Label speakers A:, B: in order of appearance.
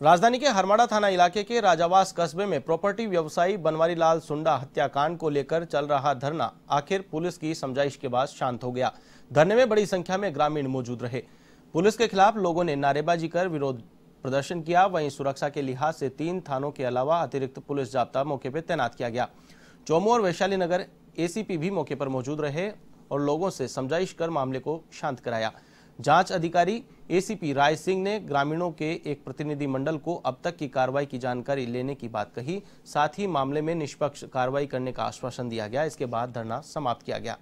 A: राजधानी के हरमाड़ा थाना इलाके के राजावास कस्बे में प्रॉपर्टी व्यवसायी बनवारी लाल सुंडा हत्याकांड को लेकर चल रहा धरना। आखिर पुलिस की समझाइश के बाद शांत हो गया। धरने में बड़ी संख्या में ग्रामीण मौजूद रहे। पुलिस के खिलाफ लोगों ने नारेबाजी कर विरोध प्रदर्शन किया। वहीं सुरक्षा के लिहाज से तीन थानों के अलावा अतिरिक्त पुलिस जाब्ता मौके पर तैनात किया गया। चौमू और वैशाली नगर एसीपी भी मौके पर मौजूद रहे और लोगों से समझाइश कर मामले को शांत कराया। जाँच अधिकारी एसीपी राय सिंह ने ग्रामीणों के एक प्रतिनिधि मंडल को अब तक की कार्रवाई की जानकारी लेने की बात कही। साथ ही मामले में निष्पक्ष कार्रवाई करने का आश्वासन दिया गया। इसके बाद धरना समाप्त किया गया।